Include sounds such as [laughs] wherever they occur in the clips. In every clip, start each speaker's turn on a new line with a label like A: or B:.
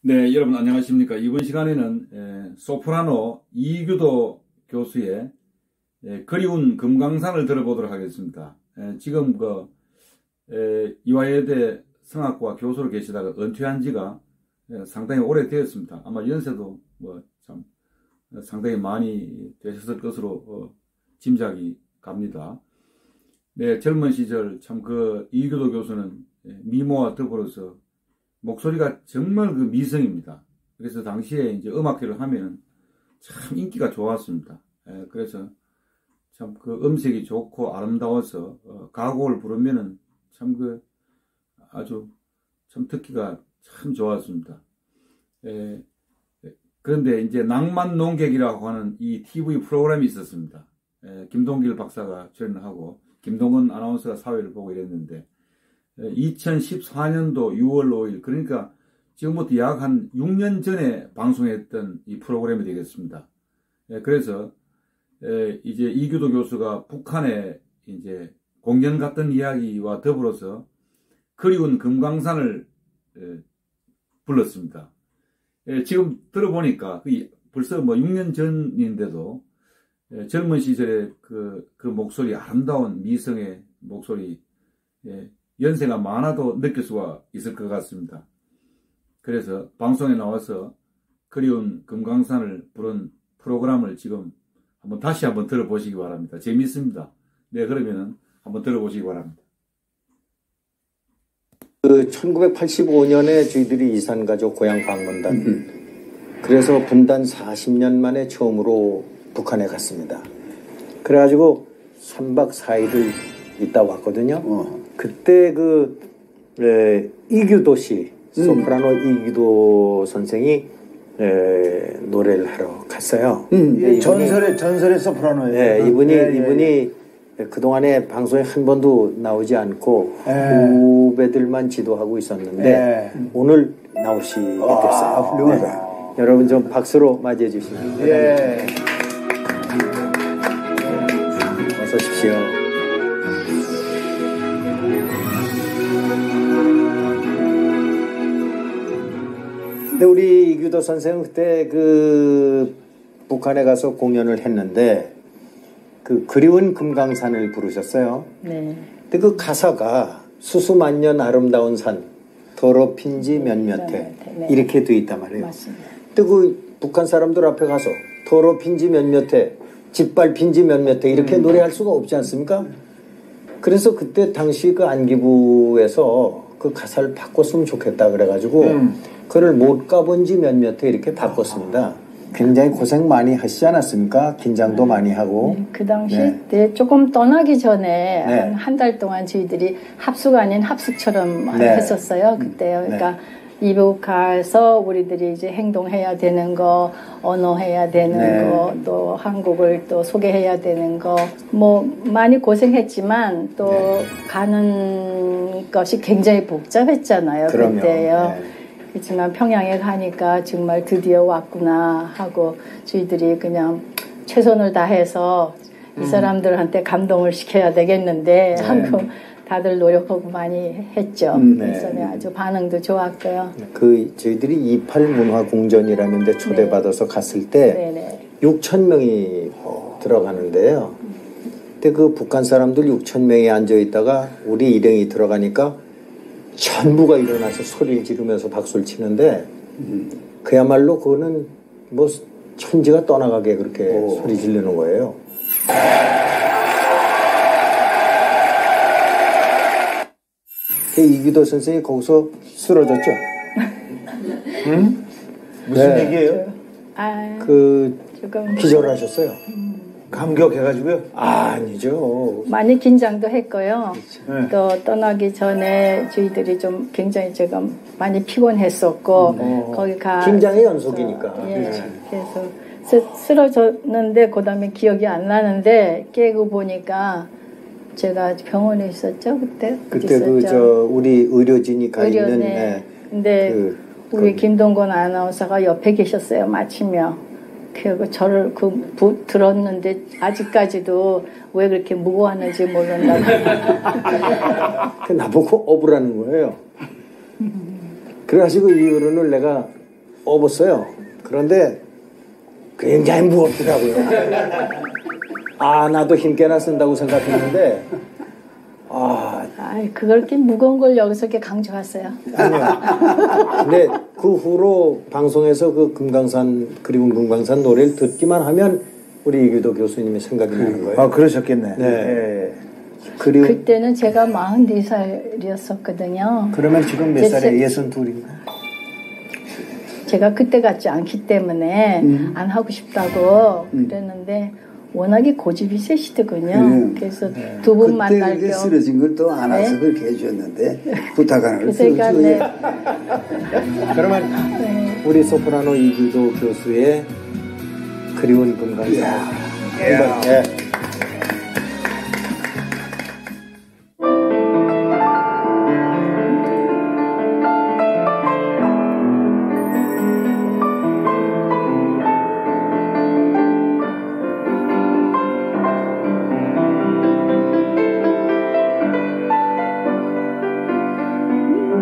A: 네, 여러분 안녕하십니까. 이번 시간에는 에, 소프라노 이규도 교수의 에, 그리운 금강산을 들어보도록 하겠습니다. 에, 지금 그 이화여대 성악과 교수로 계시다가 은퇴한 지가 상당히 오래되었습니다. 아마 연세도 뭐 참 상당히 많이 되셨을 것으로 어, 짐작이 갑니다. 네, 젊은 시절 참 그 이규도 교수는 미모와 더불어서 목소리가 정말 그 미성입니다. 그래서 당시에 이제 음악회를 하면 참 인기가 좋았습니다. 예, 그래서 참 그 음색이 좋고 아름다워서 어, 가곡을 부르면은 참 그 아주 참 듣기가 참 좋았습니다. 예, 그런데 이제 낭만 농객이라고 하는 이 TV 프로그램이 있었습니다. 예, 김동길 박사가 출연하고 김동건 아나운서가 사회를 보고 이랬는데 2014년도 6월 5일 그러니까 지금부터 약 한 6년 전에 방송했던 이 프로그램이 되겠습니다. 예, 그래서 이제 이규도 교수가 북한에 이제 공연 갔던 이야기와 더불어서 그리운 금강산을 불렀습니다. 예, 지금 들어보니까 그 벌써 뭐 6년 전인데도 젊은 시절에 그, 그 목소리, 아름다운 미성의 목소리, 연세가 많아도 느낄 수가 있을 것 같습니다. 그래서 방송에 나와서 그리운 금강산을 부른 프로그램을 지금 한번 다시 한번 들어보시기 바랍니다. 재미있습니다. 네, 그러면은 한번 들어보시기 바랍니다.
B: 그 1985년에 저희들이 이산 가족 고향 방문단 그래서 분단 40년 만에 처음으로 북한에 갔습니다. 그래가지고 3박 4일을 있다 왔거든요. 어. 그때 그 에, 이규도 씨, 음. 소프라노 음. 이규도 선생이 에, 노래를 하러 갔어요.
C: 음, 예, 전설의 전설의 소프라노예요.
B: 예, 이분이 예, 예. 이분이 그 동안에 방송에 한 번도 나오지 않고 예. 후배들만 지도하고 있었는데 예. 오늘 나오시게 됐어요. 네. 여러분 좀 박수로 맞이해 주시면 예. 어서 근데 우리 이규도 선생은 그때 그 북한에 가서 공연을 했는데 그 그리운 금강산을 부르셨어요. 네. 근데 그 가사가 수수만년 아름다운 산 더럽힌 지 몇몇해 네. 이렇게 돼 있단 말이에요. 맞습니다. 근데 그 북한 사람들 앞에 가서 더럽힌 지 몇몇해 짓밟힌 지 몇몇해 이렇게 음. 노래할 수가 없지 않습니까? 그래서 그때 당시 그 안기부에서 그 가사를 바꿨으면 좋겠다 그래가지고 음. 그를 못 가본 지 몇몇 해 이렇게 바꿨습니다. 굉장히 고생 많이 하시지 않았습니까? 긴장도 네. 많이 하고.
D: 네, 그 당시 네. 때 조금 떠나기 전에 네. 한달 동안 저희들이 합수가 아닌 합숙처럼 네. 했었어요. 그때요. 음. 그러니까 이북 가서 우리들이 이제 행동해야 되는 거, 언어해야 되는 네. 거, 또 한국을 또 소개해야 되는 거, 뭐 많이 고생했지만 또 네. 가는 것이 굉장히 복잡했잖아요. 그럼요. 그때요. 네. 그렇지만 평양에 가니까 정말 드디어 왔구나 하고 저희들이 그냥 최선을 다해서 이 음. 사람들한테 감동을 시켜야 되겠는데 네. 하고 다들 노력하고 많이 했죠. 음, 네. 그래서 네, 아주 반응도 좋았고요.
B: 그 저희들이 28 문화 공전이라는 데 초대받아서 네. 갔을 때 6천 명이 들어가는데요. 근데 그 북한 사람들 6천 명이 앉아 있다가 우리 일행이 들어가니까 전부가 일어나서 소리를 지르면서 박수를 치는데 그야말로 그거는 뭐 천지가 떠나가게 그렇게 오. 소리 지르는 거예요. 그 이기도 선생이 거기서 쓰러졌죠.
C: 응? 무슨 네. 얘기예요?
B: 아, 그 기절하셨어요. 음.
C: 감격해가지고요?
B: 아, 아니죠.
D: 많이 긴장도 했고요. 네. 또 떠나기 전에 저희들이 좀 굉장히 지금 많이 피곤했었고 음. 어. 거기 가
B: 긴장의 연속이니까. 예,
D: 그렇지. 그래서 쓰, 쓰러졌는데 그다음에 기억이 안 나는데 깨고 보니까 제가 병원에 있었죠 그때.
B: 그때 그 저 우리 의료진이 가 의료네. 있는. 네.
D: 근데 그, 우리 김동건 아나운서가 옆에 계셨어요 마치며. 그 저를 그 부, 들었는데 아직까지도 왜 그렇게 무고하는지 모른다고. [laughs]
B: 그 나보고 어부라는 거예요. 그래가지고 이후로는 내가
D: 업었어요. 그런데 굉장히 무겁더라고요. 아, 나도 힘께나 쓴다고 생각했는데,
B: 아. 아 그걸 이렇게 무거운 걸 여기서 이렇게 강조했어요.
D: 아니요. 근데 그 후로 방송에서 그 금강산, 그리운 금강산 노래를 듣기만 하면 우리 이규도 교수님이 생각이 나는 거예요.
E: 아, 그러셨겠네.
D: 네.
E: 예.
B: 그리고 그때는 제가 44살이었었거든요.
D: 그러면 지금 몇 살이에요? 62인가?
B: 제가 그때 같지 않기 때문에 음. 안 하고 싶다고 음. 그랬는데 워낙에 고집이 세시더군요. 음. 그래서 네. 두분 만날 겸
C: 쓰러진 걸 또 안아서 네? 그렇게 해주셨는데 부탁 하나를
B: 그러니까 네.
D: 그러면 네. 우리 소프라노 이규도 교수의 그리운 금강산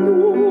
D: 한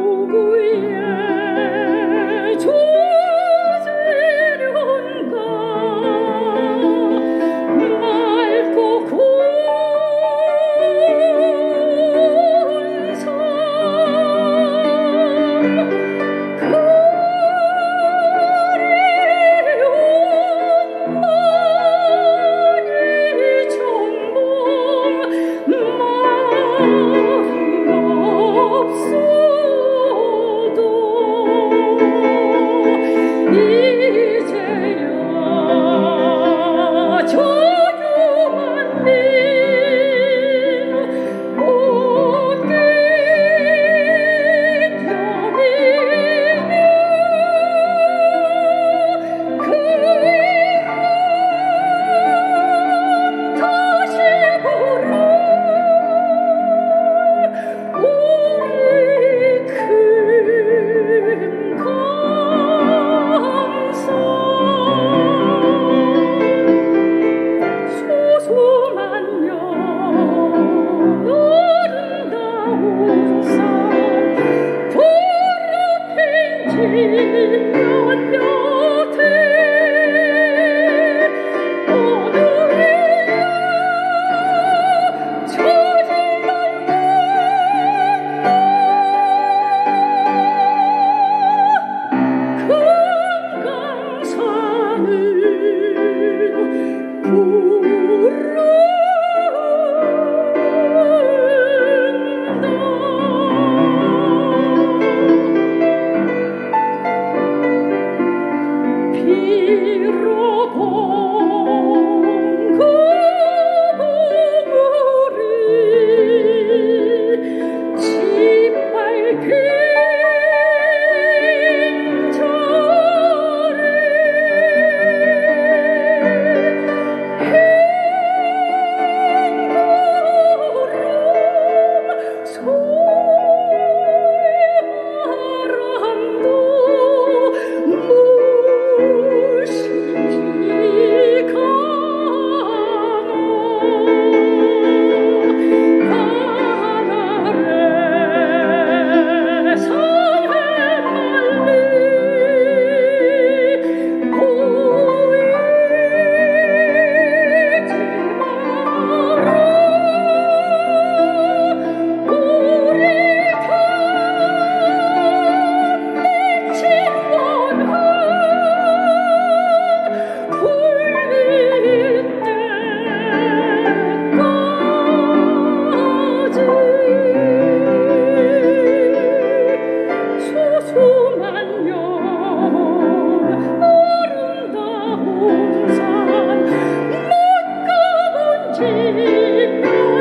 D: 번 예.
F: Dio 一瓢